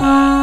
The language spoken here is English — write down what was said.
Bye.